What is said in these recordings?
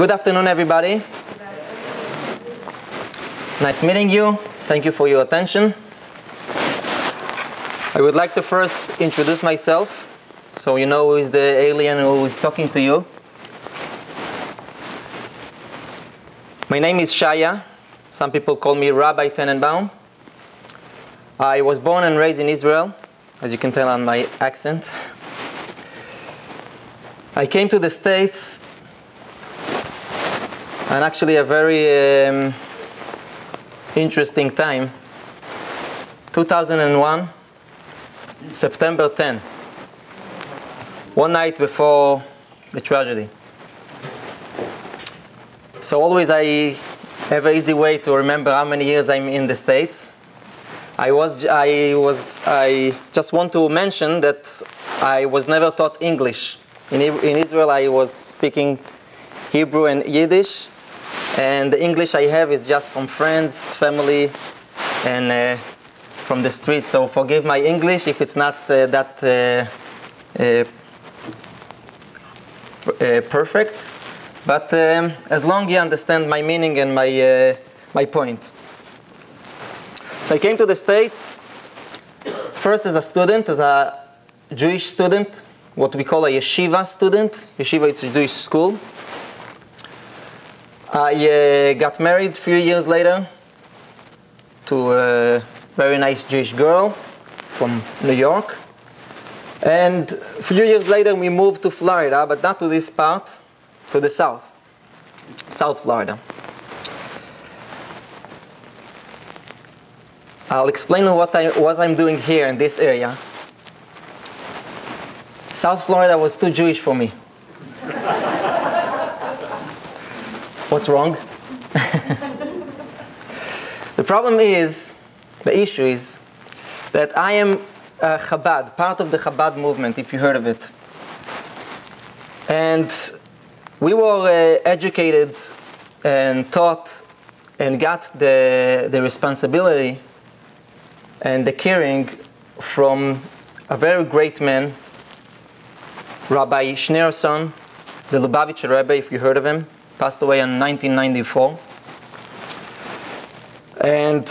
Good afternoon, everybody. Nice meeting you. Thank you for your attention. I would like to first introduce myself so you know who is the alien who is talking to you. My name is Shaya. Some people call me Rabbi Tennenboim. I was born and raised in Israel, as you can tell on my accent. I came to the States and actually a very um, interesting time. 2001, September 10, one night before the tragedy. So always I have an easy way to remember how many years I'm in the States. I was, I was, I just want to mention that I was never taught English. In, in Israel, I was speaking Hebrew and Yiddish, and the English I have is just from friends, family, and uh, from the street. So forgive my English if it's not uh, that uh, uh, uh perfect. But um, as long you understand my meaning and my, uh, my point. So I came to the States first as a student, as a Jewish student, what we call a yeshiva student. Yeshiva is a Jewish school. I uh, got married a few years later to a very nice Jewish girl from New York. And a few years later, we moved to Florida, but not to this part, to the south, South Florida. I'll explain what, I, what I'm doing here in this area. South Florida was too Jewish for me. What's wrong? the problem is, the issue is, that I am a Chabad, part of the Chabad movement, if you heard of it. And we were uh, educated and taught and got the, the responsibility and the caring from a very great man, Rabbi Schneerson, the Lubavitcher Rebbe, if you heard of him, passed away in 1994. And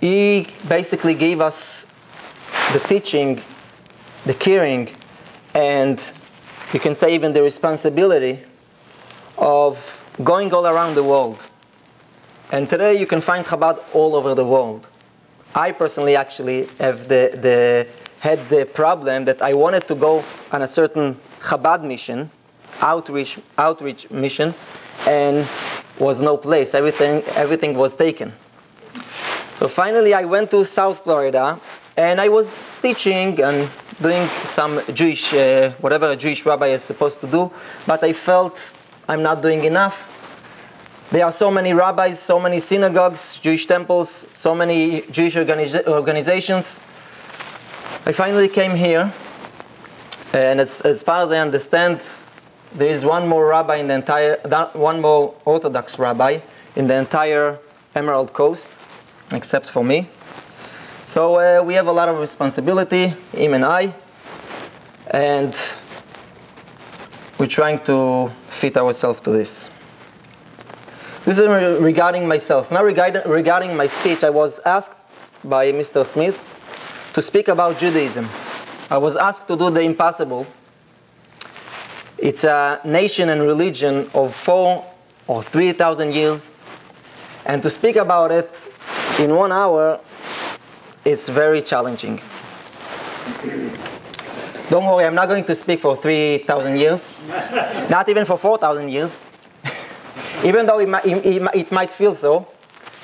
he basically gave us the teaching, the caring, and you can say even the responsibility of going all around the world. And today you can find Chabad all over the world. I personally actually have the, the, had the problem that I wanted to go on a certain Chabad mission, outreach, outreach mission, and was no place. Everything, everything was taken. So finally I went to South Florida and I was teaching and doing some Jewish, uh, whatever a Jewish rabbi is supposed to do, but I felt I'm not doing enough. There are so many rabbis, so many synagogues, Jewish temples, so many Jewish organiza- organizations. I finally came here, and as, as far as I understand, there is one more rabbi in the entire, one more Orthodox rabbi in the entire Emerald Coast, except for me. So uh, we have a lot of responsibility, him and I, and we're trying to fit ourselves to this. This is regarding myself. Now, regarding, regarding my speech, I was asked by Mr. Smith to speak about Judaism. I was asked to do the impossible. It's a nation and religion of four or three thousand years, and to speak about it in one hour it's very challenging. Don't worry, I'm not going to speak for 3,000 years, not even for 4,000 years, even though it might, it, might feel so,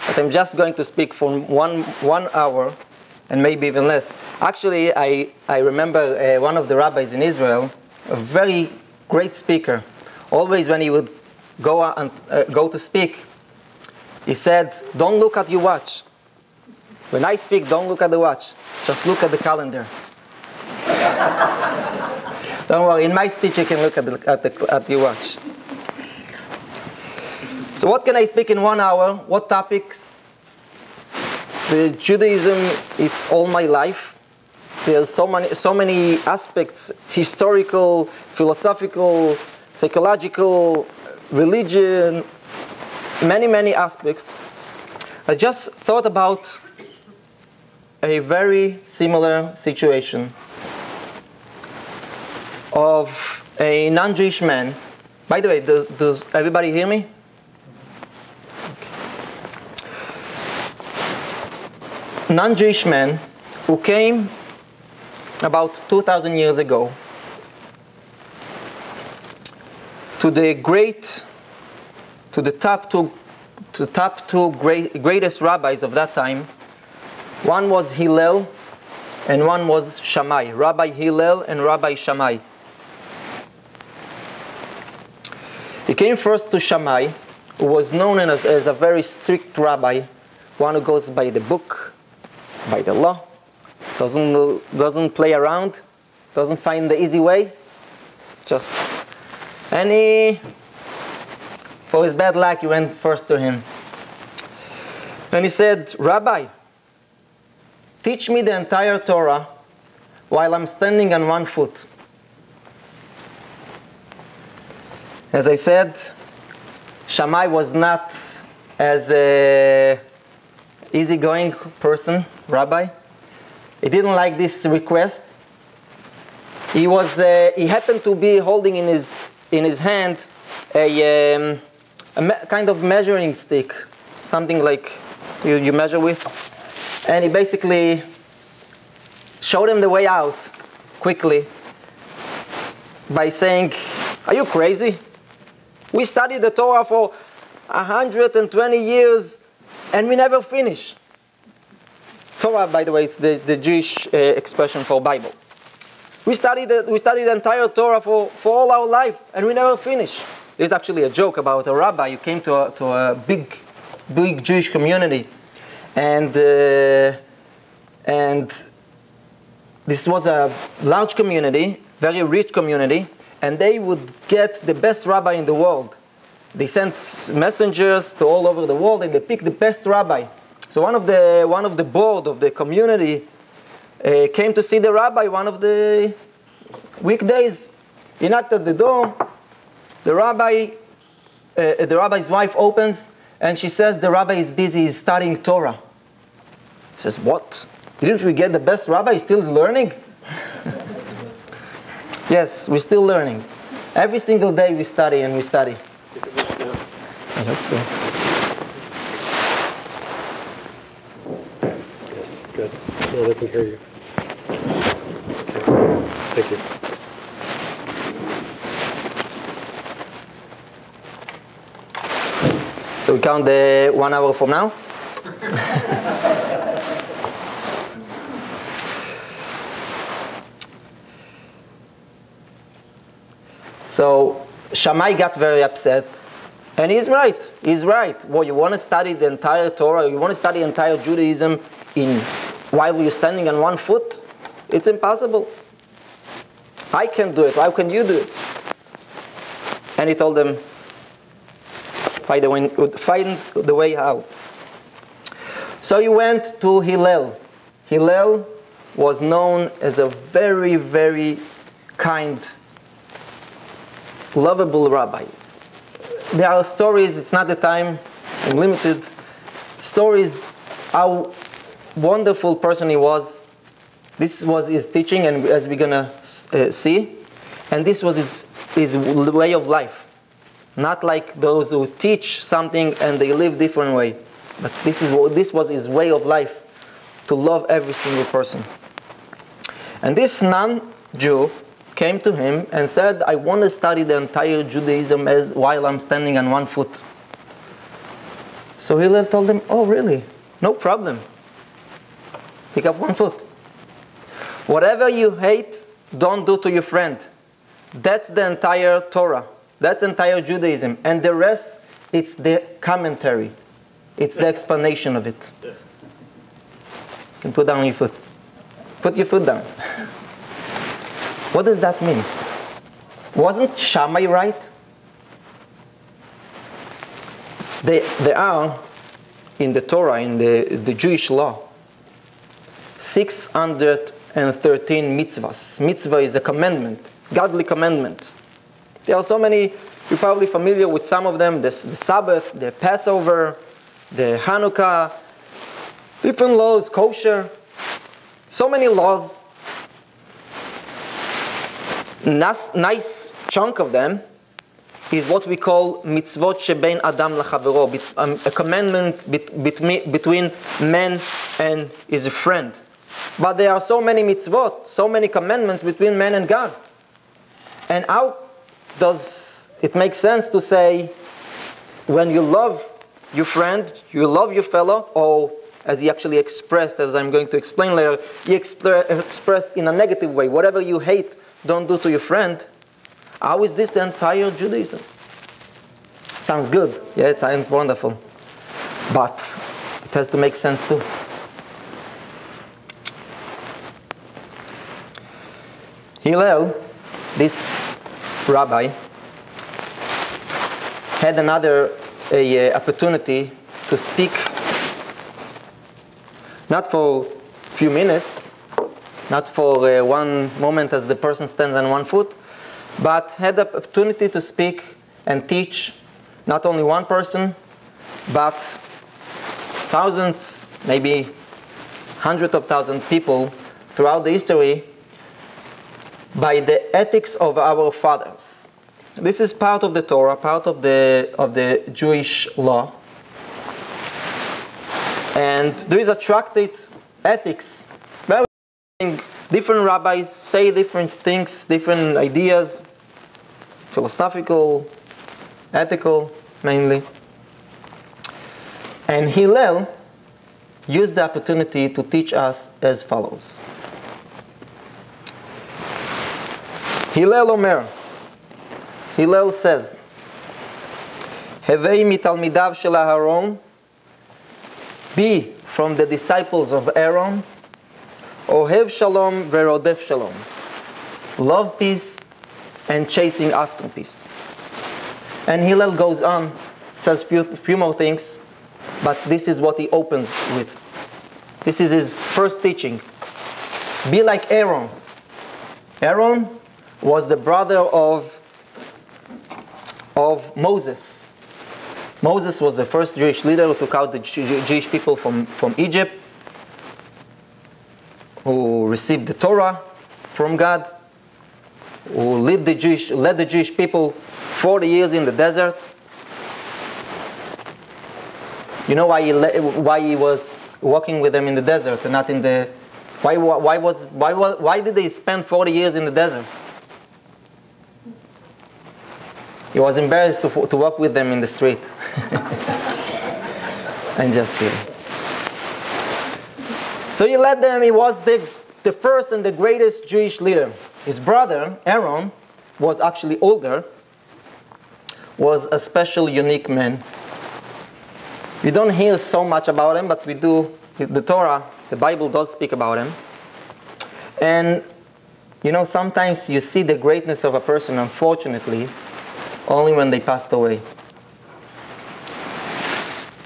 but I'm just going to speak for one, one hour and maybe even less. Actually, I, I remember uh, one of the rabbis in Israel, a very great speaker. Always when he would go, out and, uh, go to speak, he said, Don't look at your watch. When I speak, don't look at the watch. Just look at the calendar. don't worry, in my speech you can look at the, at the, at the watch. So what can I speak in one hour? What topics? The Judaism, it's all my life. There's so many, so many aspects, historical, philosophical, psychological, religion, many, many aspects, I just thought about a very similar situation of a non Jewish man. By the way, does, does everybody hear me? Non Jewish man who came about 2,000 years ago to the great, to the top two, to top two great, greatest rabbis of that time. One was Hillel, and one was Shammai, Rabbi Hillel and Rabbi Shammai. He came first to Shammai, who was known as, as a very strict rabbi, one who goes by the book, by the law, doesn't, doesn't play around, doesn't find the easy way, just he, for his bad luck, he went first to him. And he said, Rabbi, teach me the entire Torah while I'm standing on one foot. As I said, Shammai was not as a easygoing person, rabbi. He didn't like this request. He was uh, he happened to be holding in his in his hand a, um, a kind of measuring stick, something like you, you measure with. And he basically showed him the way out quickly by saying, Are you crazy? We studied the Torah for 120 years and we never finish. Torah, by the way, it's the, the Jewish uh, expression for Bible. We studied the, we studied the entire Torah for, for all our life, and we never finish. There's actually a joke about a rabbi who came to a, to a big, big Jewish community, and uh, and this was a large community, very rich community, and they would get the best rabbi in the world. They sent messengers to all over the world, and they picked the best rabbi. So one of the one of the board of the community uh, came to see the rabbi one of the weekdays. He knocked at the door. The rabbi, uh, the rabbi's wife opens, and she says the rabbi is busy, he's studying Torah. He says, "What? Didn't we get the best rabbi? He's still learning." yes, we're still learning. Every single day we study and we study. I hope so. Yes, Well, they can hear you. Okay. Thank you. So we count the one hour from now? so Shammai got very upset. And he's right. He's right. Well, you want to study the entire Torah, you want to study entire Judaism in while you're standing on one foot? It's impossible. I can do it. How can you do it? And he told them, find the way, find the way out. So he went to Hillel. Hillel was known as a very, very kind, lovable rabbi. There are stories, it's not the time, I'm limited, stories how wonderful person he was. This was his teaching, and as we're gonna uh, see, and this was his, his way of life. Not like those who teach something and they live different way, but this is this was his way of life, to love every single person. And this non-Jew came to him and said, "I want to study the entire Judaism as while I'm standing on one foot." So Hillel told him, "Oh, really? No problem. Pick up one foot. Whatever you hate, don't do to your friend. That's the entire Torah. That's entire Judaism. And the rest, it's the commentary. It's the explanation of it. You can put down your foot. Put your foot down. What does that mean? Wasn't Shammai right? They, they are in the Torah, in the, the Jewish law, 613 mitzvahs. Mitzvah is a commandment, godly commandments. There are so many You're probably familiar with some of them the, the Sabbath, the Passover, the Hanukkah, different laws, kosher, so many laws. Nice, nice chunk of them is what we call mitzvot shebein adam lachavero, um, a commandment between man and his friend. But there are so many mitzvot, so many commandments between man and God. And how does it make sense to say, when you love your friend, you love your fellow, or as he actually expressed, as I'm going to explain later, he expre- expressed in a negative way, whatever you hate, don't do to your friend. How is this the entire Judaism? Sounds good. Yeah, it sounds wonderful. But it has to make sense too. Hillel, this rabbi, had another a, uh, opportunity to speak, not for a few minutes, not for uh, one moment as the person stands on one foot, but had the opportunity to speak and teach not only one person, but thousands, maybe hundreds of thousands people throughout the history by the ethics of our fathers. This is part of the Torah, part of the, of the Jewish law. And there is a tractate, ethics, very different rabbis say different things, different ideas, philosophical, ethical mainly. And Hillel used the opportunity to teach us as follows. Hillel Omer, Hillel says, Hevei mitalmidav shel Aharon, be from the disciples of Aaron, Ohev shalom verodef shalom, love peace and chasing after peace. And Hillel goes on, says a few, few more things, but this is what he opens with. This is his first teaching. Be like Aaron. Aaron was the brother of, of Moses. Moses was the first Jewish leader who took out the Jewish people from, from Egypt, who received the Torah from God, who led the Jewish, led the Jewish people 40 years in the desert. You know why he, why he was walking with them in the desert and not in the. Why, why, was, why, why did they spend 40 years in the desert? He was embarrassed to, to walk with them in the street. I'm just kidding. So he led them, he was the, the first and the greatest Jewish leader. His brother, Aaron, was actually older, was a special, unique man. We don't hear so much about him, but we do, the Torah, the Bible does speak about him. And, you know, sometimes you see the greatness of a person, unfortunately, only when they passed away.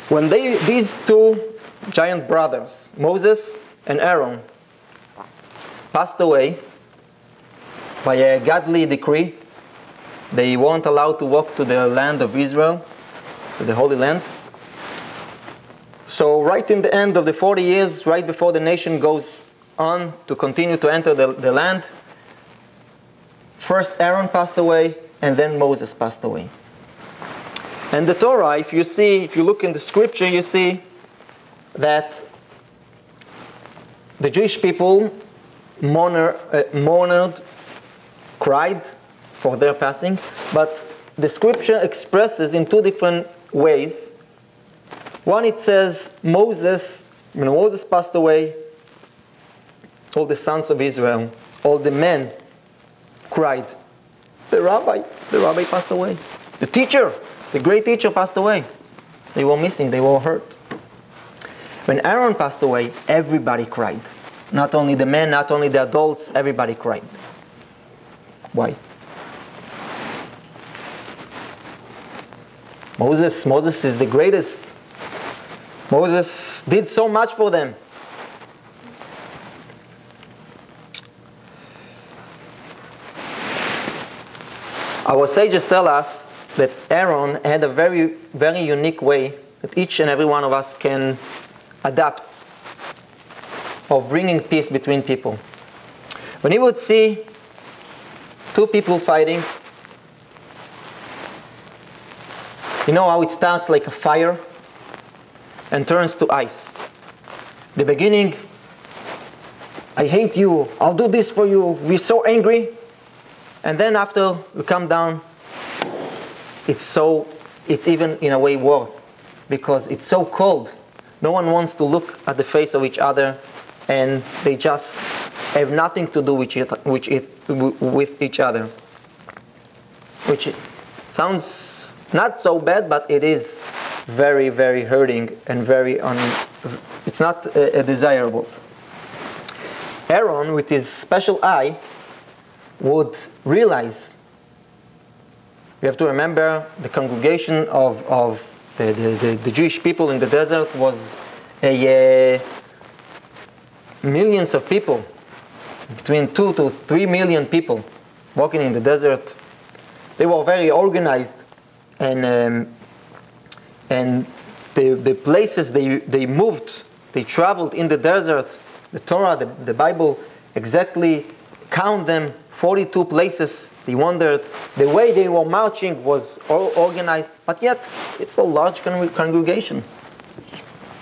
When they, these two giant brothers, Moses and Aaron, passed away by a godly decree, they weren't allowed to walk to the land of Israel, to the Holy Land. So, right in the end of the 40 years, right before the nation goes on to continue to enter the, the land, first Aaron passed away, and then Moses passed away. And the Torah, if you see, if you look in the scripture, you see that the Jewish people mourner, uh, mourned, cried for their passing, but the scripture expresses in two different ways. One, it says Moses, when Moses passed away, all the sons of Israel, all the men cried. The rabbi, the rabbi passed away. The teacher, the great teacher passed away. They were missing, they were hurt. When Aaron passed away, everybody cried. Not only the men, not only the adults, everybody cried. Why? Moses, Moses is the greatest. Moses did so much for them. Our sages tell us that Aaron had a very, very unique way that each and every one of us can adapt of bringing peace between people. When he would see two people fighting, you know how it starts like a fire and turns to ice. The beginning, I hate you, I'll do this for you, we're so angry. And then after we come down, it's so, it's even in a way worse because it's so cold. No one wants to look at the face of each other and they just have nothing to do with, it, with, it, with each other. Which sounds not so bad, but it is very, very hurting and very, un, it's not uh, desirable. Aaron, with his special eye, would realize we have to remember the congregation of, of the, the, the, Jewish people in the desert was a, uh, millions of people, between two to three million people walking in the desert. They were very organized and, um, and the, the places they, they moved, they traveled in the desert, the Torah, the, the Bible exactly count them 42 places they wondered. The way they were marching was all organized, but yet it's a large con- congregation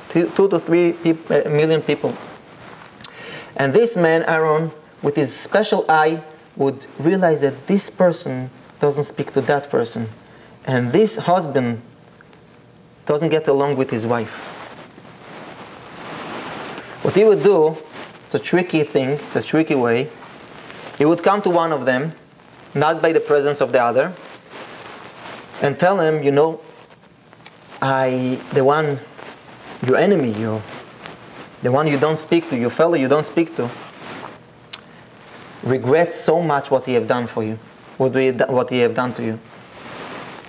two, to three uh, million people. And this man, Aaron, with his special eye, would realize that this person doesn't speak to that person. And this husband doesn't get along with his wife. What he would do, it's a tricky thing, it's a tricky way. He would come to one of them not by the presence of the other, and tell him, you know, I, the one, your enemy, you, the one you don't speak to, your fellow you don't speak to, regrets so much what he have done for you, what, we, what he have done to you.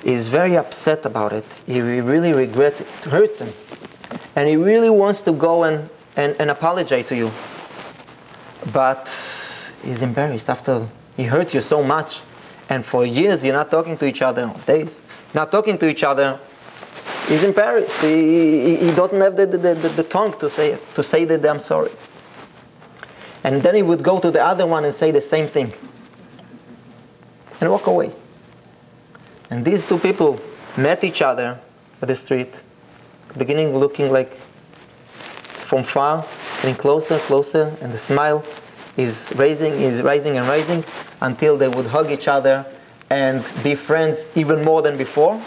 He's very upset about it. He really regrets it. It hurts him. And he really wants to go and, and, and apologize to you. But he's embarrassed after he hurt you so much. And for years, you're not talking to each other, days, not talking to each other. He's embarrassed. He, he, he doesn't have the, the, the, the tongue to say, to say that I'm sorry. And then he would go to the other one and say the same thing and walk away. And these two people met each other at the street, beginning looking like from far, getting closer, closer, and the smile is raising, is rising and rising until they would hug each other and be friends even more than before.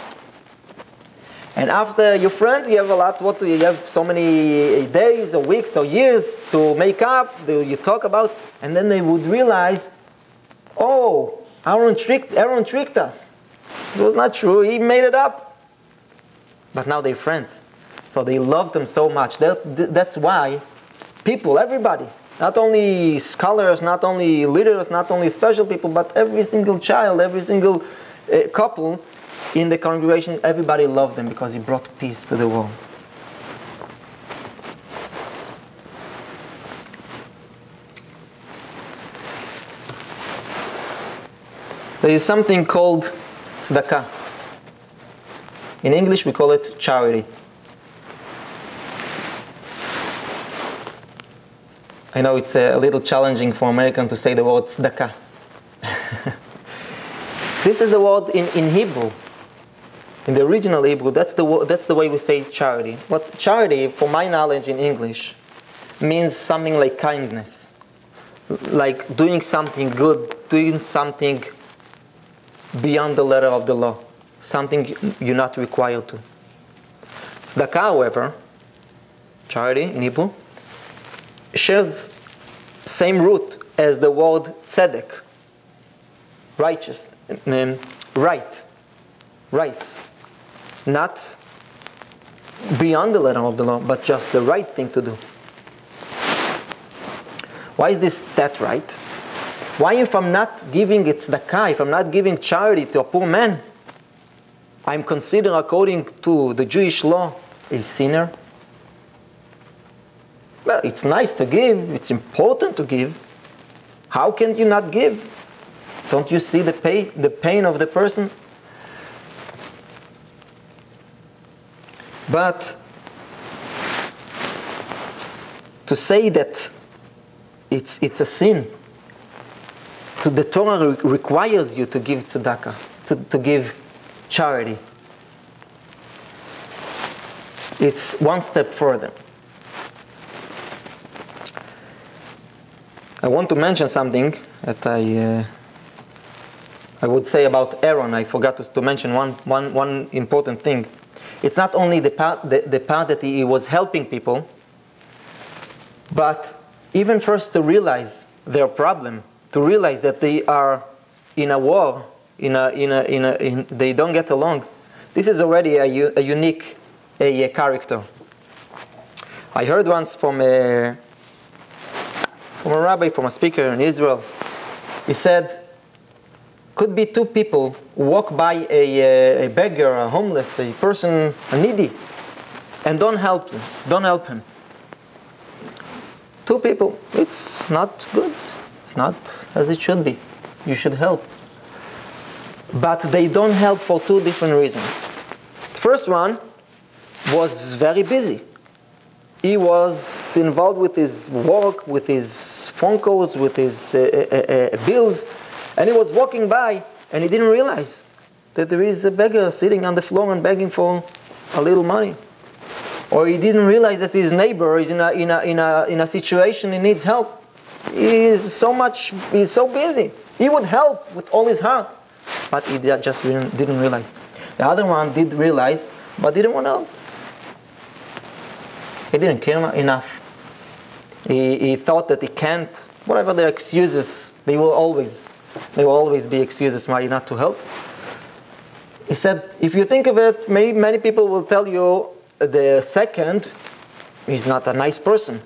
And after you're friends, you have a lot. What you have so many days or weeks or years to make up. You talk about, and then they would realize, oh, Aaron tricked, Aaron tricked us. It was not true. He made it up. But now they're friends, so they love them so much. That, that's why people, everybody, not only scholars, not only leaders, not only special people, but every single child, every single uh, couple in the congregation, everybody loved him because he brought peace to the world. There is something called tzedakah. In English, we call it charity. I know it's a little challenging for American to say the word tzedakah. this is the word in, in Hebrew. In the original Hebrew, that's the, that's the way we say charity. What charity, for my knowledge in English, means something like kindness. Like doing something good, doing something beyond the letter of the law. Something you're not required to. Tzedakah, however, charity in Hebrew, shares same root as the word tzedek, righteous, um, right, rights, not beyond the letter of the law, but just the right thing to do. Why is this that right? Why if I'm not giving it tzedakah, if I'm not giving charity to a poor man, I'm considered according to the Jewish law a sinner? Well, it's nice to give, it's important to give. How can you not give? Don't you see the pain, the pain of the person? But to say that it's, it's a sin, to the Torah re- requires you to give tzedakah, to, to give charity. It's one step further. I want to mention something that I, uh, I would say about Aaron. I forgot to, to mention one, one, one important thing. It's not only the part, the, the part that he was helping people, but even first to realize their problem, to realize that they are in a war, in a, in a, in a, in, they don't get along. This is already a, a unique a, a character. I heard once from a, from a rabbi, from a speaker in Israel. He said, could be two people walk by a, uh, a beggar, a homeless, a person, a needy, and don't help them, don't help him. Two people, it's not good. It's not as it should be. You should help. But they don't help for two different reasons. The First one was very busy. He was involved with his work, with his phone calls, with his uh, uh, uh, bills, and he was walking by and he didn't realize that there is a beggar sitting on the floor and begging for a little money. Or he didn't realize that his neighbor is in a, in a, in a, in a situation he needs help. He is so much, he's so busy. He would help with all his heart, but he just didn't, didn't realize. The other one did realize, but didn't want to help. He didn't care enough. He, he thought that he can't, whatever the excuses, they will always, they will always be excuses why not to help. He said, if you think of it, maybe many people will tell you the second is not a nice person.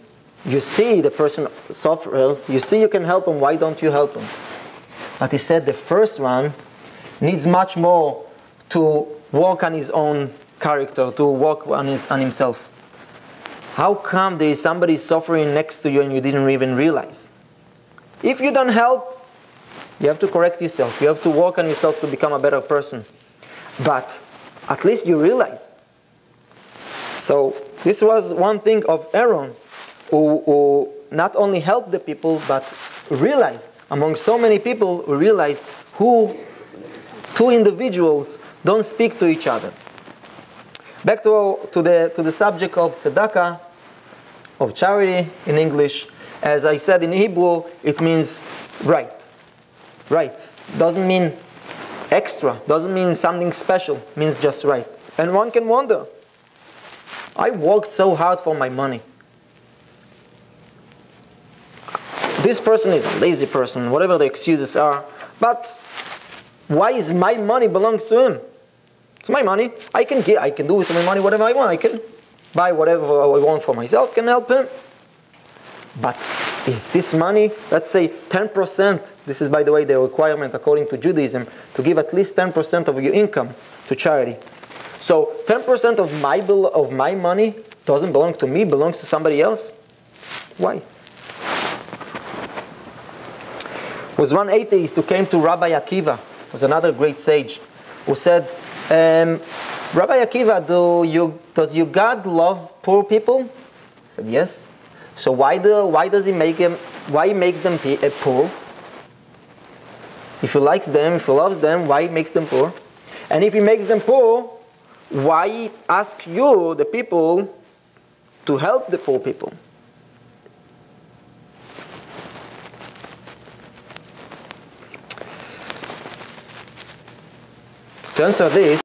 You see the person suffers, you see you can help him, why don't you help him? But he said the first one needs much more to work on his own character, to work on, his, on himself. How come there is somebody suffering next to you and you didn't even realize? If you don't help, you have to correct yourself. You have to work on yourself to become a better person. But at least you realize. So this was one thing of Aaron, who, who not only helped the people, but realized among so many people realized who two individuals don't speak to each other. Back to, to, the, to the subject of tzedakah, of charity in English. As I said in Hebrew, it means right. Right. Doesn't mean extra, doesn't mean something special, means just right. And one can wonder I worked so hard for my money. This person is a lazy person, whatever the excuses are, but why is my money belongs to him? It's my money. I can get, I can do with my money whatever I want. I can buy whatever I want for myself, can help him. But is this money, let's say 10%, this is by the way the requirement according to Judaism, to give at least 10% of your income to charity. So 10% of my of my money doesn't belong to me, belongs to somebody else. Why? Was one atheist who came to Rabbi Akiva, was another great sage, who said, um, Rabbi Akiva, do you, does your God love poor people? He said, yes. So why, do, why does he make them, why make them uh, poor? If he likes them, if he loves them, why makes them poor? And if he makes them poor, why ask you, the people, to help the poor people? To answer this,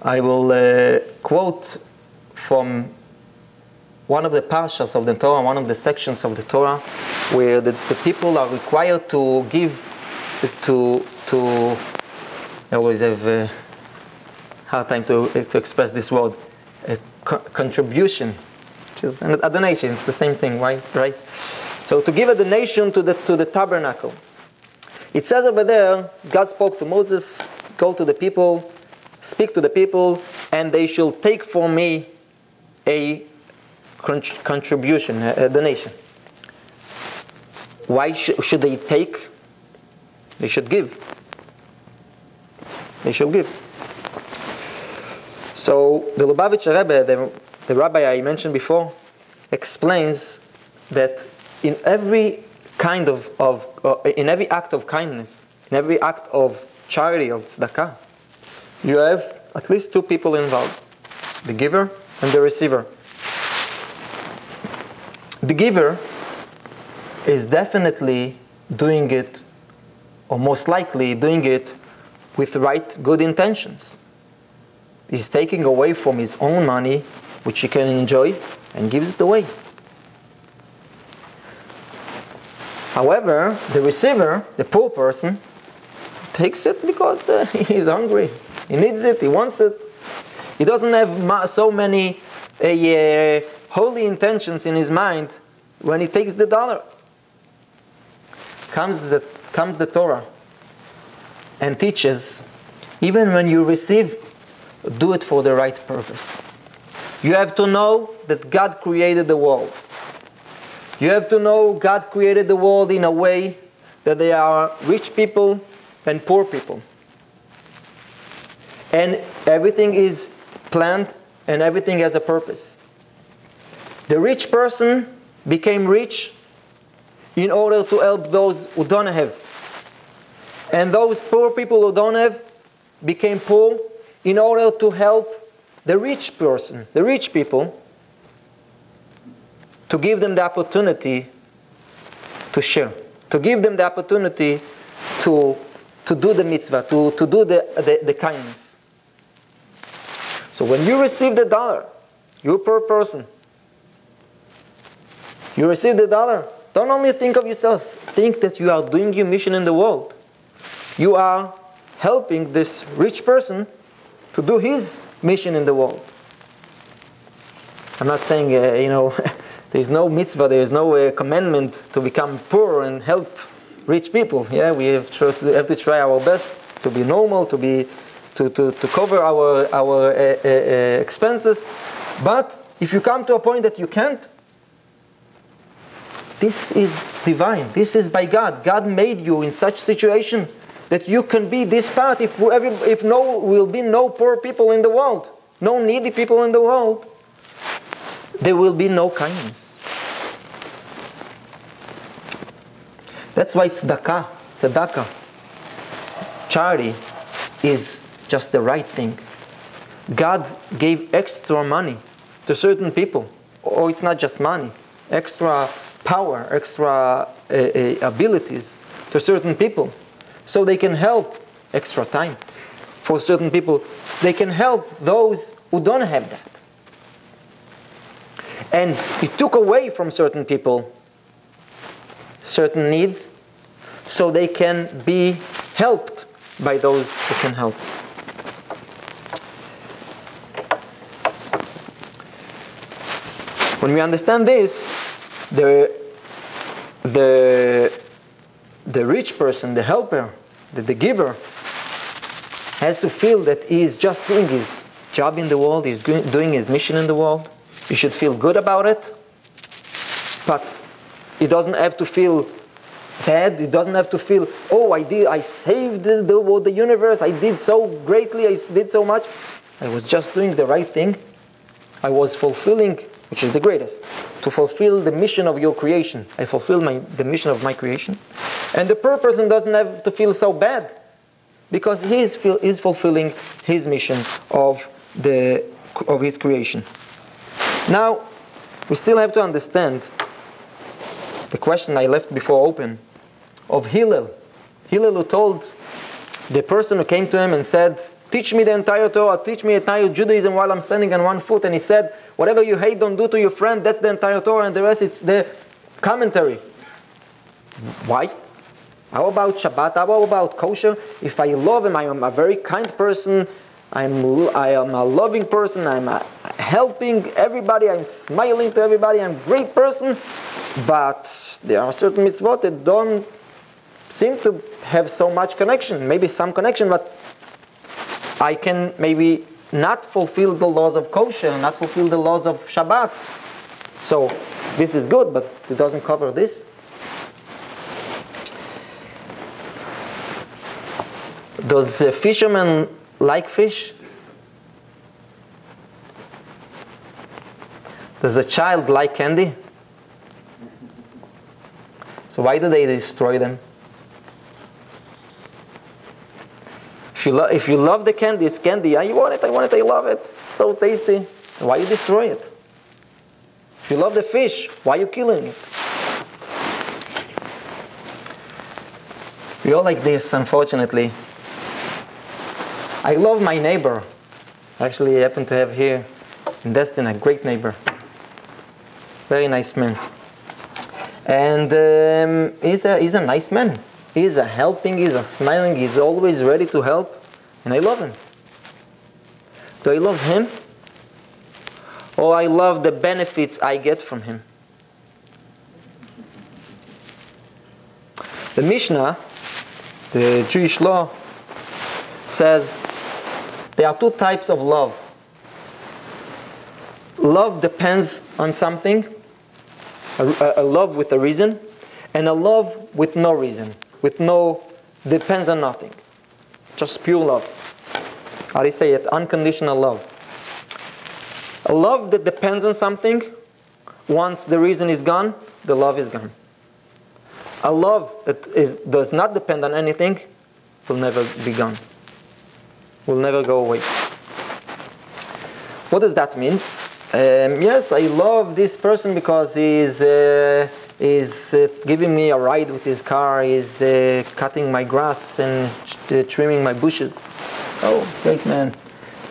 I will uh, quote from one of the parshas of the Torah, one of the sections of the Torah, where the, the people are required to give to to. I always have a hard time to to express this word, a co- contribution, which is a donation. It's the same thing, right? Right. So to give a donation to the to the tabernacle. It says over there, God spoke to Moses, go to the people, speak to the people, and they shall take for me a contribution, a donation. Why sh- should they take? They should give. They should give. So the Lubavitcher Rebbe, the, the rabbi I mentioned before, explains that in every kind of, of uh, in every act of kindness, in every act of charity, of tzedakah, you have at least two people involved, the giver and the receiver. The giver is definitely doing it, or most likely doing it with right good intentions. He's taking away from his own money, which he can enjoy, and gives it away. However, the receiver, the poor person, takes it because uh, he's hungry. He needs it, he wants it. He doesn't have so many uh, holy intentions in his mind when he takes the dollar. Comes the, comes the Torah and teaches even when you receive, do it for the right purpose. You have to know that God created the world. You have to know God created the world in a way that there are rich people and poor people. And everything is planned and everything has a purpose. The rich person became rich in order to help those who don't have. And those poor people who don't have became poor in order to help the rich person, the rich people, to give them the opportunity to share, to give them the opportunity to, to do the mitzvah, to, to do the, the, the kindness. So when you receive the dollar, you per person, you receive the dollar, don't only think of yourself, think that you are doing your mission in the world. You are helping this rich person to do his mission in the world. I'm not saying, uh, you know, There is no mitzvah, there is no uh, commandment to become poor and help rich people. Yeah, we have to, have to try our best to be normal, to be to, to, to cover our our uh, uh, uh, expenses. But if you come to a point that you can't, this is divine. This is by God. God made you in such situation that you can be this part. If if no will be no poor people in the world, no needy people in the world, there will be no kindness. That's why it's tzedakah, tzedakah, charity is just the right thing. God gave extra money to certain people, or it's not just money, extra power, extra uh, uh, abilities to certain people, so they can help extra time for certain people. They can help those who don't have that. And he took away from certain people certain needs so they can be helped by those who can help. When we understand this, the, the, the rich person, the helper, the, the giver, has to feel that he is just doing his job in the world, he's doing his mission in the world, you should feel good about it, but it doesn't have to feel bad. It doesn't have to feel, oh, I did, I saved the, the, the universe. I did so greatly. I did so much. I was just doing the right thing. I was fulfilling, which is the greatest, to fulfill the mission of your creation. I fulfill my, the mission of my creation. And the poor person doesn't have to feel so bad because he is, is fulfilling his mission of, the, of his creation. Now, we still have to understand the question I left before open of Hillel. Hillel who told the person who came to him and said, Teach me the entire Torah, teach me entire Judaism while I'm standing on one foot. And he said, Whatever you hate, don't do to your friend. That's the entire Torah, and the rest it's the commentary. Why? How about Shabbat? How about kosher? If I love him, I am a very kind person. I'm, I am a loving person. I'm helping everybody. I'm smiling to everybody. I'm a great person. But there are certain mitzvot that don't seem to have so much connection. Maybe some connection, but I can maybe not fulfill the laws of kosher, not fulfill the laws of Shabbat. So this is good, but it doesn't cover this. Does a fisherman like fish? Does a child like candy? So why do they destroy them? If you, if you love the candy, it's candy. I want it, I want it, I love it. It's so tasty. Why you destroy it? If you love the fish, why you killing it? We all like this, unfortunately. I love my neighbor. Actually, I happen to have here in Destin a great neighbor. Very nice man. And um, he's, a, he's a nice man. He's a helping, he's a smiling, he's always ready to help. And I love him. Do I love him? Or I love the benefits I get from him? The Mishnah, the Jewish law, says there are two types of love. Love depends on something, a, a, love with a reason, and a love with no reason, with no, depends on nothing. Just pure love. How do you say it? Unconditional love. A love that depends on something, once the reason is gone, the love is gone. A love that is, does not depend on anything will never be gone, will never go away. What does that mean? Um, yes, I love this person because he's, uh, he's uh, giving me a ride with his car, he's uh, cutting my grass and trimming my bushes. Oh, great man.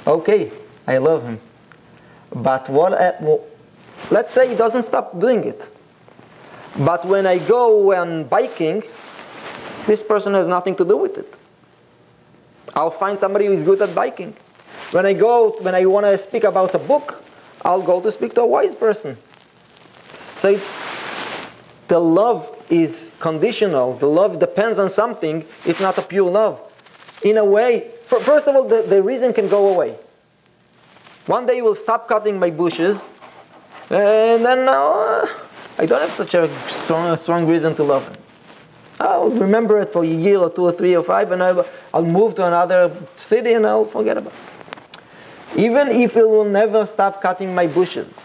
Okay, I love him. But what, uh, well, let's say he doesn't stop doing it. But when I go and biking, this person has nothing to do with it. I'll find somebody who is good at biking. When I go, when I want to speak about a book, I'll go to speak to a wise person. So it, the love is conditional. The love depends on something. It's not a pure love. In a way, first of all, the, the reason can go away. One day you will stop cutting my bushes, and then uh, I don't have such a strong, strong reason to love him. I'll remember it for a year or two or three or five, and I'll, I'll move to another city and I'll forget about it. Even if it will never stop cutting my bushes,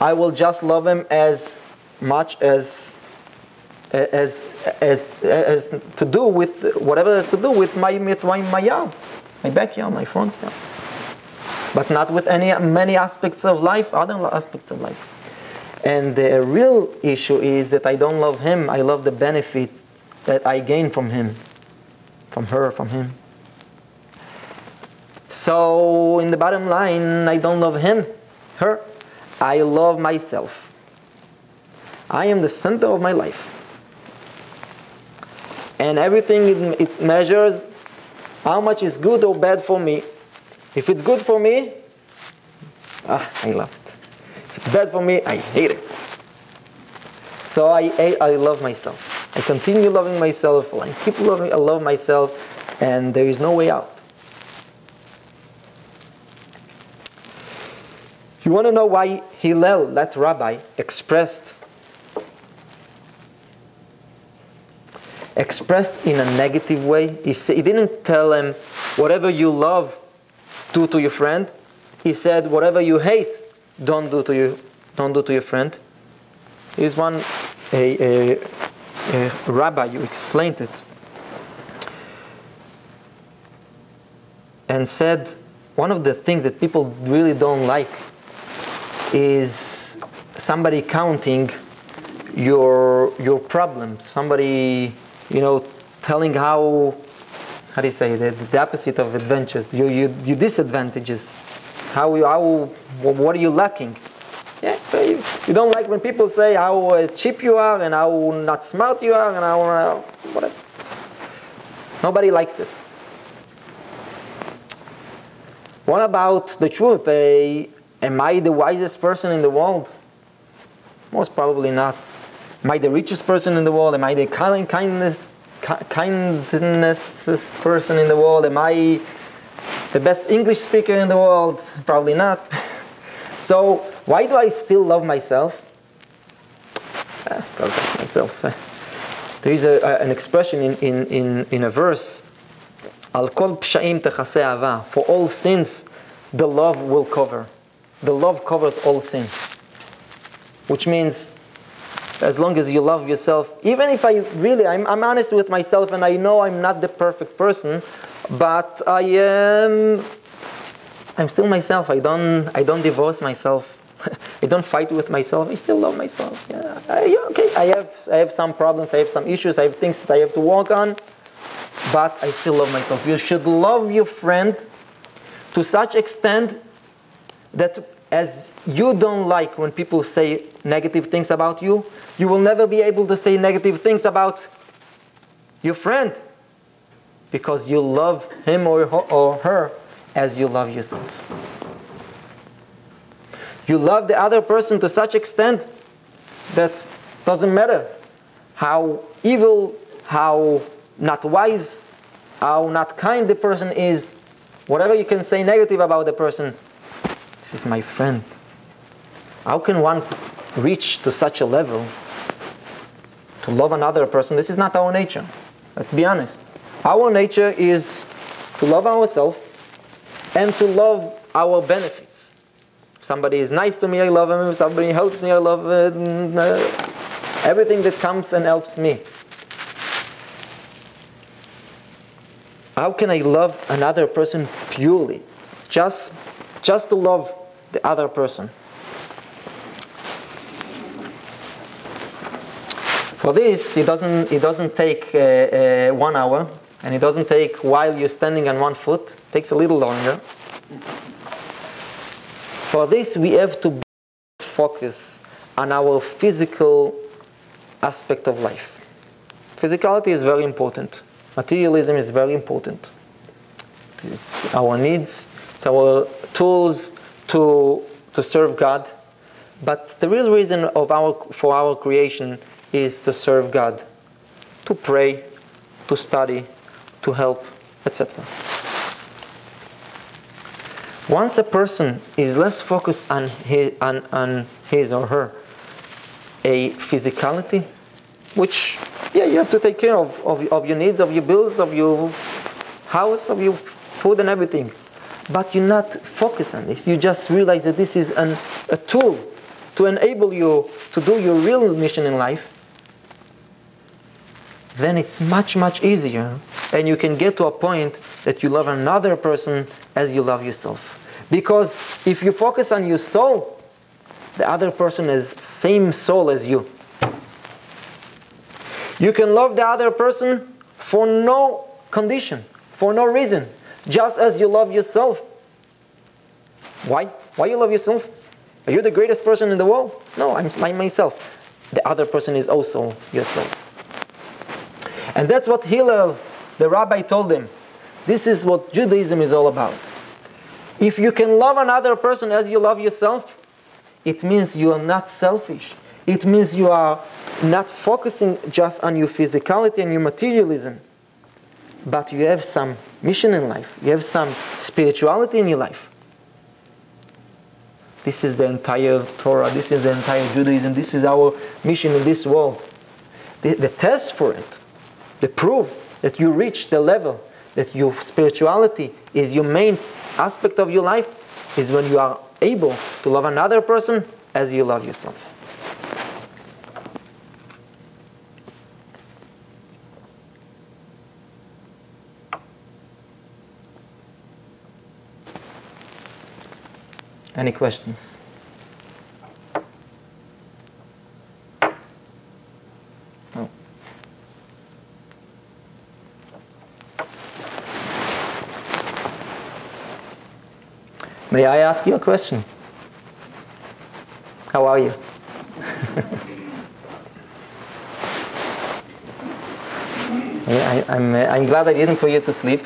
I will just love him as much as as as, as to do with whatever has to do with my my, my yard, my backyard, my front yard, but not with any many aspects of life, other aspects of life. And the real issue is that I don't love him. I love the benefit that I gain from him, from her, from him. So, in the bottom line, I don't love him, her. I love myself. I am the center of my life. And everything it, measures how much is good or bad for me. If it's good for me, ah, I love it. If it's bad for me, I hate it. So I, I, I love myself. I continue loving myself. I keep loving. I love myself, and there is no way out. You want to know why Hillel, that rabbi, expressed expressed in a negative way. He, sa- he didn't tell him, whatever you love, do to your friend. He said, whatever you hate, don't do to you, don't do to your friend. Here's one a, a, a rabbi you explained it and said one of the things that people really don't like is somebody counting your your problems somebody you know telling how how do you say the, the opposite of adventures your, you, you disadvantages how you how what are you lacking you, don't like when people say how uh, cheap you are and how not smart you are and how uh, whatever nobody likes it what about the truth am i the wisest person in the world most probably not am i the richest person in the world am i the kind, kindness kindness person in the world? Am I the best English speaker in the world? Probably not. So why do I still love myself? Uh, myself. There is a, a, an expression in, in, in, in a verse, Al kol psha'im For all sins, the love will cover. The love covers all sins. which means as long as you love yourself, even if I really, I'm, I'm honest with myself and I know I'm not the perfect person, but I am, I'm still myself. I don't, I don't divorce myself. I don't fight with myself. I still love myself. Yeah, I, yeah, okay. I have, I have some problems. I have some issues. I have things that I have to work on, but I still love myself. You should love your friend to such extent that as you don't like when people say negative things about you, you will never be able to say negative things about your friend because you love him or her as you love yourself. You love the other person to such extent that doesn't matter how evil, how not wise, how not kind the person is, whatever you can say negative about the person, this is my friend. How can one reach to such a level to love another person? This is not our nature. Let's be honest. Our nature is to love ourselves and to love our benefits. Somebody is nice to me, I love him. If somebody helps me, I love uh, everything that comes and helps me. How can I love another person purely? Just, just to love the other person. For this, it doesn't, it doesn't take uh, uh, one hour, and it doesn't take while you're standing on one foot. It takes a little longer. For this, we have to focus on our physical aspect of life. Physicality is very important. Materialism is very important. It's our needs, it's our tools to, to serve God. But the real reason of our, for our creation is to serve God, to pray, to study, to help, etc. Once a person is less focused on his, on, on his or her a physicality, which, yeah, you have to take care of, of, of your needs, of your bills, of your house, of your food and everything. But you're not focused on this. You just realize that this is an, a tool to enable you to do your real mission in life then it's much, much easier. And you can get to a point that you love another person as you love yourself. Because if you focus on your soul, the other person has same soul as you. You can love the other person for no condition, for no reason, just as you love yourself. Why? Why you love yourself? Are you the greatest person in the world? No, I'm myself. The other person is also yourself. And that's what Hillel, the rabbi, told him. This is what Judaism is all about. If you can love another person as you love yourself, it means you are not selfish. It means you are not focusing just on your physicality and your materialism, but you have some mission in life, you have some spirituality in your life. This is the entire Torah, this is the entire Judaism, this is our mission in this world. The, the test for it the proof that you reach the level that your spirituality is your main aspect of your life is when you are able to love another person as you love yourself. Any questions? May I ask you a question? How are you? I, am I'm, I'm glad I didn't put you to sleep.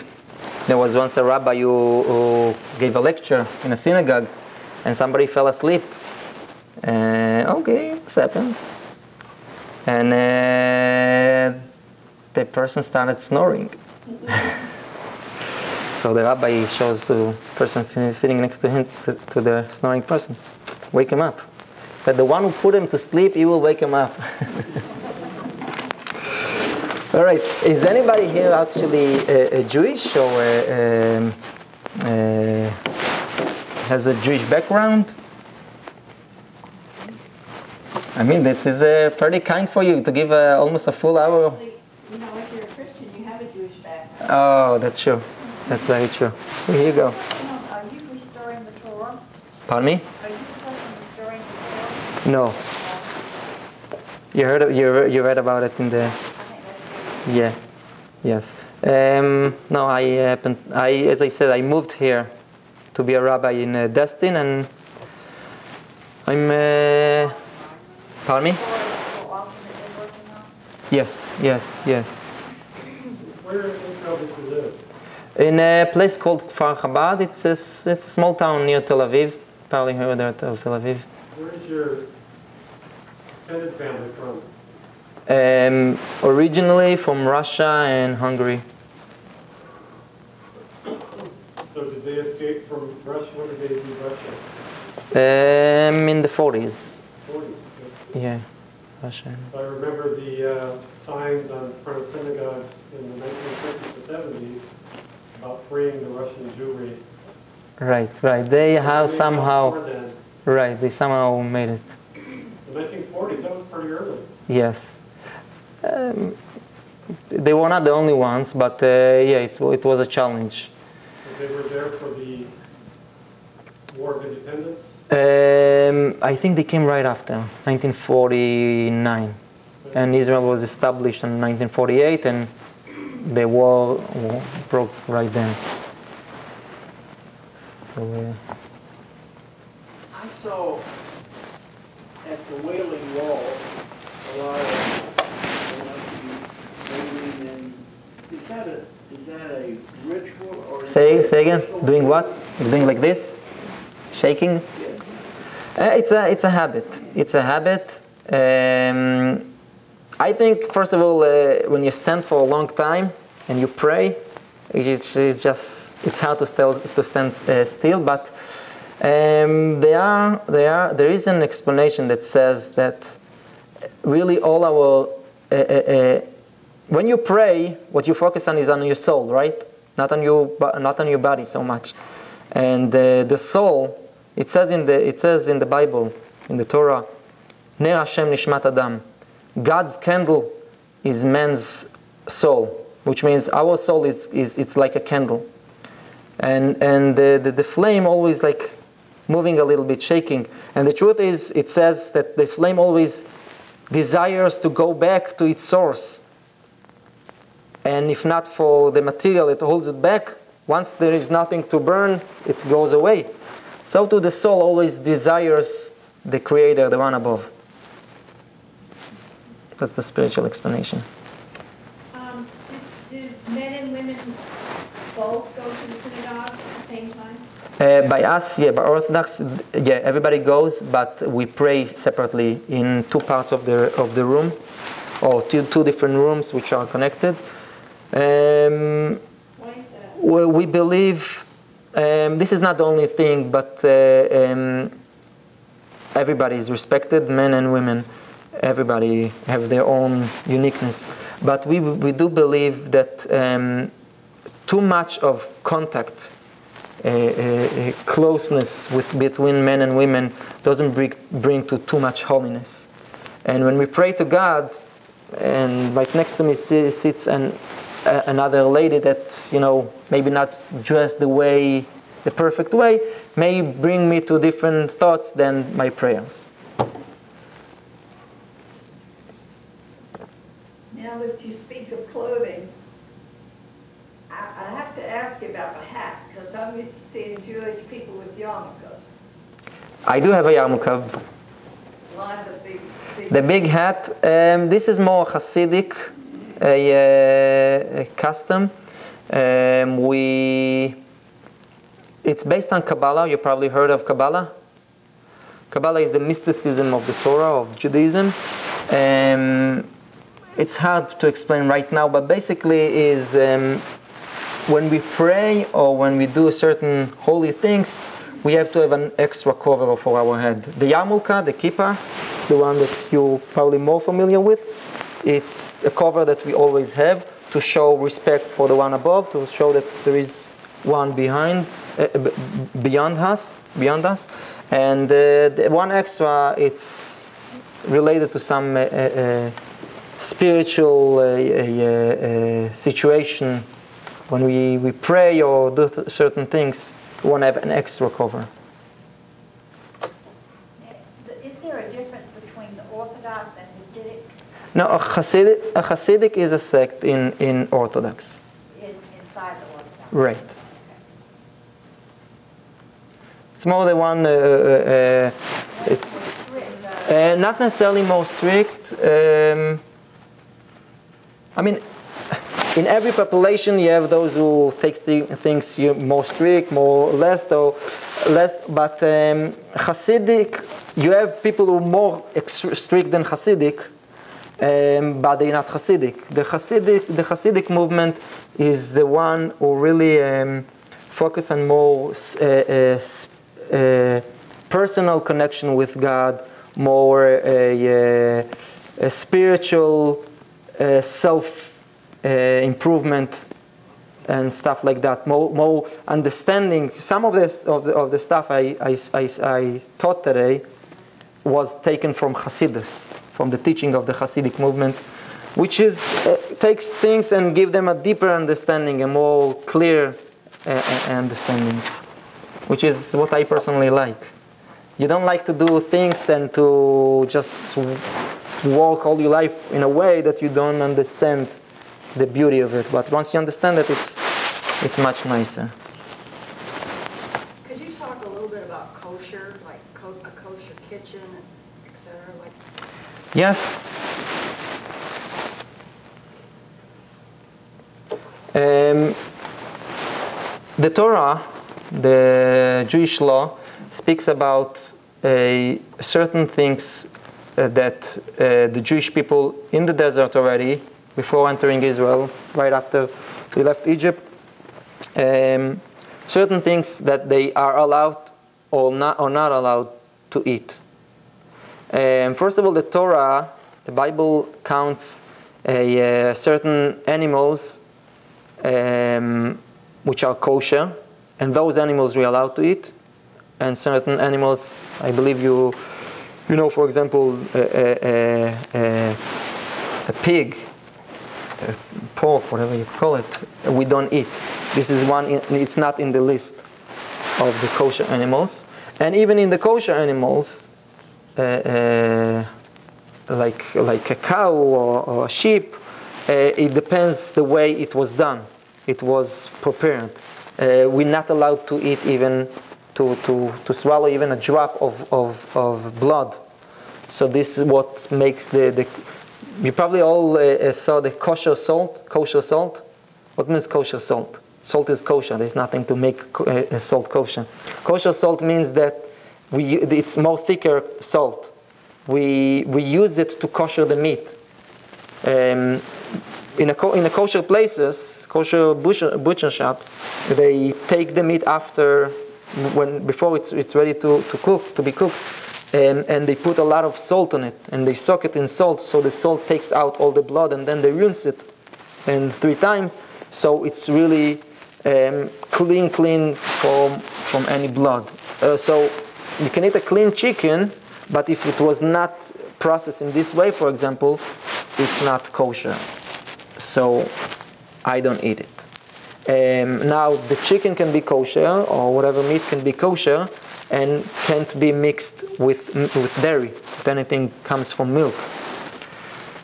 There was once a rabbi who, who gave a lecture in a synagogue and somebody fell asleep. Uh, okay, what's happened? And uh, the person started snoring. So the rabbi shows the person sitting next to him, to, to the snoring person, wake him up. Said the one who put him to sleep, he will wake him up. All right, is anybody here actually a, a Jewish or a, um, a, has a Jewish background? I mean, this is uh, pretty kind for you to give uh, almost a full hour. You know, if you're a Christian, you have a Jewish background. Oh, that's true. That's very true. Here you go. You Are you restoring the Torah? Pardon me? Are you restoring the Torah? No. You heard of, you you read about it in the I think that's very yeah, yes. Um, no, I happened. I as I said, I moved here to be a rabbi in uh, Destin, and I'm. Uh, pardon me? Torah is so often that they're working on. Yes, yes, yes. Where in Israel did you live? In a place called Kfar Chabad. It's a, it's a small town near Tel Aviv. Probably heard of Tel Aviv. Where's your extended family from? Um, originally from Russia and Hungary. So did they escape from Russia? When did they leave Russia? Um, in the 40s. 40s. Yeah, Russia. I remember the uh, signs on front of synagogues in the 1950s and 70s about freeing the Russian Jewry. Right, right. They have somehow, right, they somehow made it. The 1940s, that was pretty early. Yes. Um, they were not the only ones, but uh, yeah, it, it was a challenge. They were there for the War of Independence. Um, I think they came right after, 1949. And Israel was established in 1948, and the war war broke right then. So, uh, I saw at the Wailing Wall a lot of, maybe, and is that a, is that a ritual or? say, say again. Doing what? Doing like this? Shaking? Yes. Uh, it's a it's a habit. It's a habit. Um, I think first of all, uh, when you stand for a long time and you pray, it's, it's just it's hard to still to stand uh, still. But um, there are there are there is an explanation that says that really all our uh, uh, uh, when you pray, what you focus on is on your soul, right? Not on your not on your body so much. And uh, the soul, it says in the it says in the Bible, in the Torah, Ner Hashem Nishmat Adam. God's candle is man's soul, which means our soul is, is it's like a candle. And and the, the, the flame always like moving a little bit, shaking. And the truth is it says that the flame always desires to go back to its source. And if not for the material, it holds it back. Once there is nothing to burn, it goes away. So too the soul always desires the Creator, the one above. That's the spiritual explanation. Um, do, do men and women both go to the synagogue at the same time? Uh, by us, yeah, by Orthodox, yeah, everybody goes, but we pray separately in two parts of the of the room, or two two different rooms which are connected. Um, Why is that? Well, we believe um, this is not the only thing, but uh, um, everybody is respected, men and women. Everybody have their own uniqueness, but we we do believe that um, too much of contact, uh, uh, uh, closeness with between men and women doesn't bring bring to too much holiness. And when we pray to God, and right next to me sits an, a, another lady that you know maybe not dressed the way, the perfect way, may bring me to different thoughts than my prayers. Now that you speak of clothing, I, I have to ask you about the hat, because I'm used to seeing Jewish people with yarmulkes. I do have a yarmulke. The big, big. The big hat. Um, this is more Hasidic, a, uh, a custom. Um, we. It's based on Kabbalah. You probably heard of Kabbalah. Kabbalah is the mysticism of the Torah of Judaism. Um, it's hard to explain right now, but basically is um, when we pray or when we do certain holy things, we have to have an extra cover for our head. The yarmulke, the kippah, the one that you're probably more familiar with, it's a cover that we always have to show respect for the one above, to show that there is one behind, uh, beyond us, beyond us, and uh, the one extra, it's related to some uh, uh, spiritual uh, uh, uh, situation, when we, we pray or do th- certain things, we want to have an extra cover. Is there a difference between the Orthodox and Hasidic No, a Hasidic, a Hasidic is a sect in, in Orthodox. in, inside the Orthodox? Right. It's more the one, uh, uh, it's uh, not necessarily more strict. Um, I mean, in every population, you have those who take th- things more strict, more less, though less. But um, Hasidic, you have people who are more strict than Hasidic, um, but they're not Hasidic. The Hasidic, the Hasidic movement is the one who really um, focus on more uh, uh, uh, personal connection with God, more uh, uh, a spiritual uh, self uh, improvement and stuff like that. More, more understanding. Some of this of the, of the stuff I, I, I, I taught today was taken from Hasidus, from the teaching of the Hasidic movement, which is uh, takes things and give them a deeper understanding, a more clear uh, uh, understanding, which is what I personally like. You don't like to do things and to just walk all your life in a way that you don't understand the beauty of it. But once you understand it, it's it's much nicer. Could you talk a little bit about kosher, like co- a kosher kitchen, etc.? like Yes. Um, the Torah, the Jewish law, speaks about uh, certain things that uh, the Jewish people in the desert already, before entering Israel, right after they left Egypt, um, certain things that they are allowed or not, or not allowed to eat. Um, first of all, the Torah, the Bible counts a, uh, certain animals um, which are kosher, and those animals we're allowed to eat, and certain animals, I believe you, you know, for example, a, a, a, pig, a pork, whatever you call it, we don't eat. This is one, in- it's not in the list of the kosher animals. And even in the kosher animals, uh, uh, like like a cow or, or a sheep, uh, it depends the way it was done. It was prepared. Uh, we're not allowed to eat even to, to, to swallow even a drop of, of, of blood. So this is what makes the, the you probably all uh, uh, saw the kosher salt, kosher salt. What means kosher salt? Salt is kosher. There's nothing to make uh, uh, salt kosher. Kosher salt means that we, it's more thicker salt. We, we use it to kosher the meat. Um, in, a, in a kosher places, kosher butcher, butcher shops, they take the meat after, when, before it's, it's ready to, to cook, to be cooked, and, and they put a lot of salt on it, and they soak it in salt, so the salt takes out all the blood, and then they rinse it, and three times, so it's really um, clean, clean from, from any blood. Uh, so you can eat a clean chicken, but if it was not processed in this way, for example, it's not kosher. So I don't eat it. Um, now the chicken can be kosher or whatever meat can be kosher and can't be mixed with with dairy if anything comes from milk.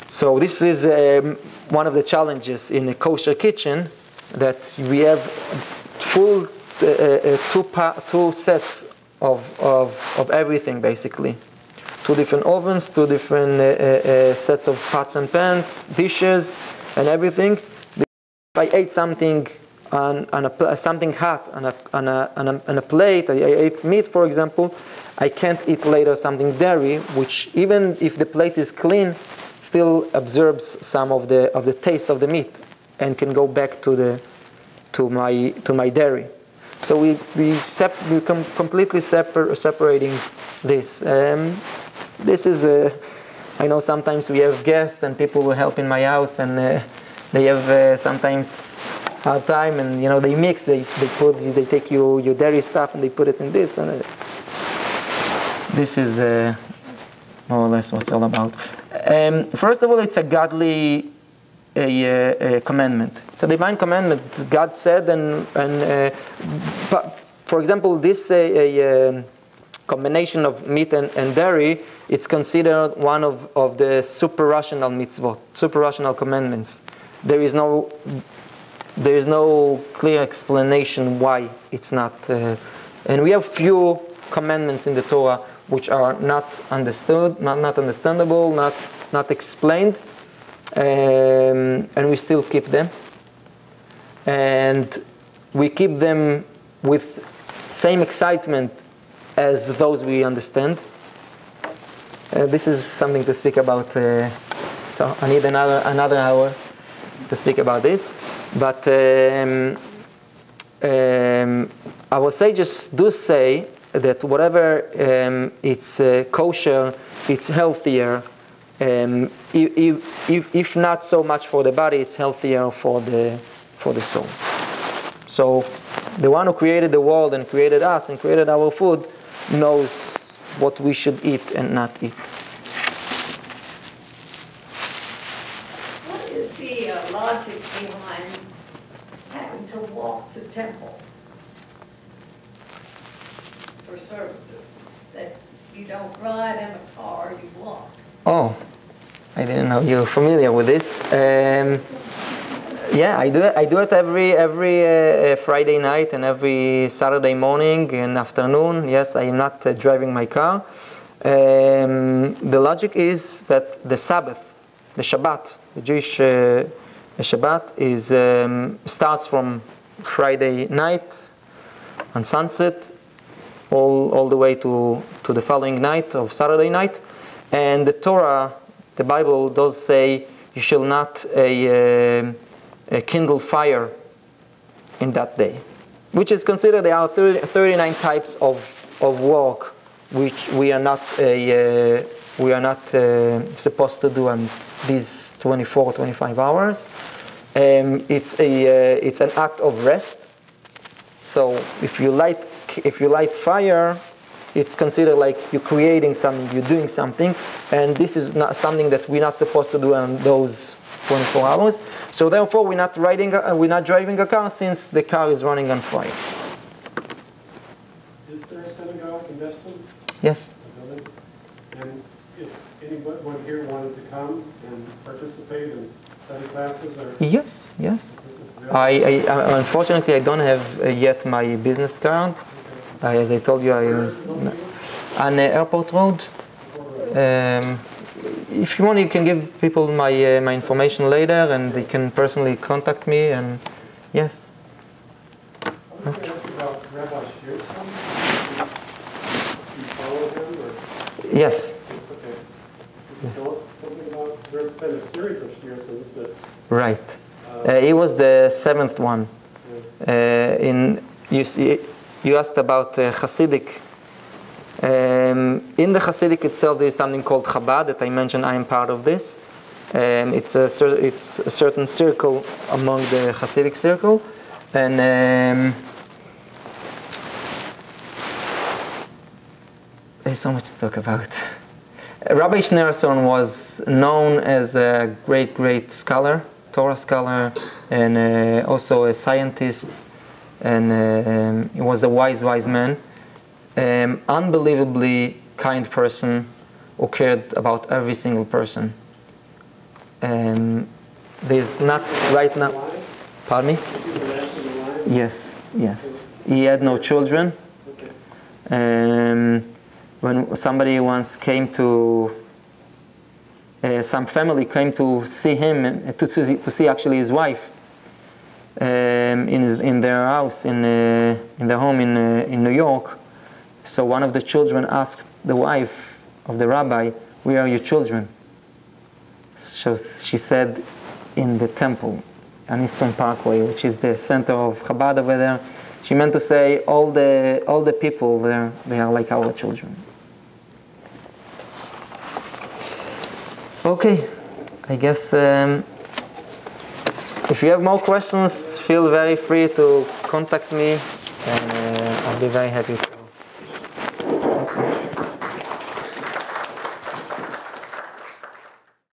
So this is um, one of the challenges in a kosher kitchen that we have full uh, uh, two pa- two sets of, of, of everything basically. Two different ovens, two different uh, uh, uh, sets of pots and pans, dishes, and everything. If I ate something on, on a, pl- something hot on a, on, a, on, a, on a plate, I, I ate meat for example, I can't eat later something dairy, which even if the plate is clean, still absorbs some of the, of the taste of the meat and can go back to, the, to, my, to my dairy. So we, we, sep- we com- completely separ- separating this. Um, this is a, I know sometimes we have guests and people who help in my house and uh, they have uh, sometimes hard time and you know they mix they, they put they take you your dairy stuff and they put it in this and uh, this is uh, more or less what's all about. Um, first of all, it's a godly a, a commandment. It's a divine commandment. God said, and and uh, for example, this a, a, um, combination of meat and, and dairy, it's considered one of, of the super rational mitzvot, super rational commandments. There is no there is no clear explanation why it's not. Uh, and we have few commandments in the Torah which are not understood, not, not understandable, not, not explained, um, and we still keep them. And we keep them with same excitement as those we understand. Uh, this is something to speak about. Uh, so I need another another hour to speak about this. But um, um, our sages do say that whatever um, it's uh, kosher, it's healthier. Um, if, if, if not so much for the body, it's healthier for the for the soul. So, the one who created the world and created us and created our food knows what we should eat and not eat. What is the uh, logic behind having to walk to temple for services? That you don't ride in a car, you walk? Oh, I didn't know you were familiar with this. Um, yeah, I do it. I do it every every uh, Friday night and every Saturday morning and afternoon. Yes, I am not uh, driving my car. Um, the logic is that the Sabbath, the Shabbat, the Jewish uh, Shabbat, is um, starts from Friday night and sunset, all all the way to to the following night of Saturday night, and the Torah, the Bible does say you shall not a uh, kindle fire in that day, which is considered there are 30, 39 types of, of work which we are not uh, we are not uh, supposed to do on these 24 25 hours. Um, it's a uh, it's an act of rest. So if you light if you light fire, it's considered like you're creating something, you're doing something, and this is not something that we're not supposed to do on those 24 hours. So therefore, we're not riding, a, we're not driving a car since the car is running on fire. Is there a synagogue in Destin? Yes. And if anyone here wanted to come and participate in study classes or? Yes. Yes. I, I unfortunately I don't have uh, yet my business card. Uh, as I told you, I uh, on uh, Airport Road. Um, if you want, you can give people my uh, my information later, and they can personally contact me. And yes. I want to ask you about Rabbi Schneerson. You follow him or? Yes. Yes, okay. Could you tell us something a series of Schneersons, but, Right. uh, Uh, he was the seventh one. Uh, in you see, you asked about uh, Hasidic. Um, in the Hasidic itself, there is something called Chabad that I mentioned. I am part of this. Um, it's a cer- it's a certain circle among the Hasidic circle, and um, there's so much to talk about. Rabbi Schneerson was known as a great, great scholar, Torah scholar, and uh, also a scientist, and uh, um, he was a wise, wise man. Um, unbelievably kind person who cared about every single person. Um, there's not right now. Pardon me? Yes, yes. He had no children. Um, when somebody once came to, uh, some family came to see him to, to, see, to see actually his wife um, in, in their house in, uh, in their home in, uh, in New York. So one of the children asked the wife of the rabbi, "Where are your children?" So she said, "In the temple on Eastern Parkway, which is the center of Chabad over there." She meant to say all the all the people there they are like our children. Okay, I guess um, if you have more questions, feel very free to contact me, and uh, I'll be very happy to answer.